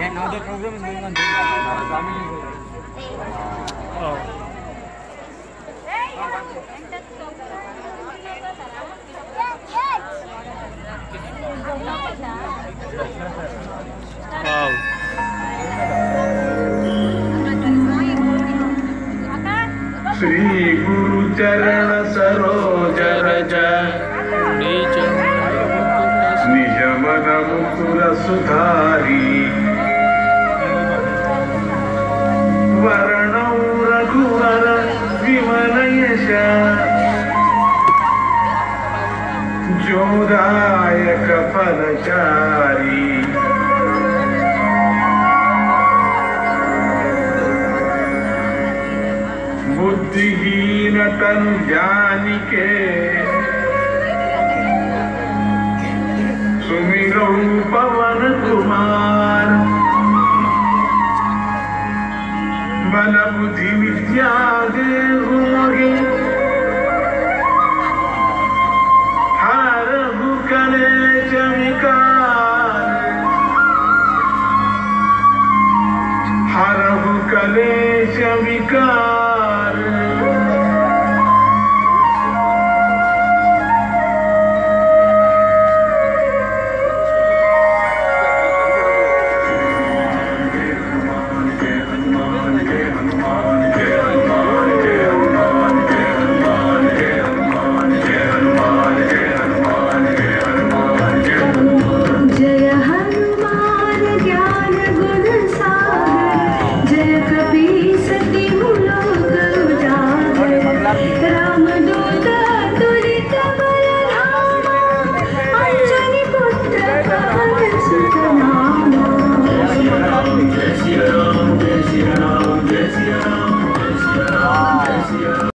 Yeah, now the program is going on. Wow. Sri Guru वन मुकुर सुधारी वरणौ रघुवर विमल यश जोदायक फलचारी बुद्धिहीनतनु जानिके सुमिरौ पवन कुमार बल बुद्धि विद्या देहुगे हारहु कलेश विकार हरहु कलेश विकार Yeah.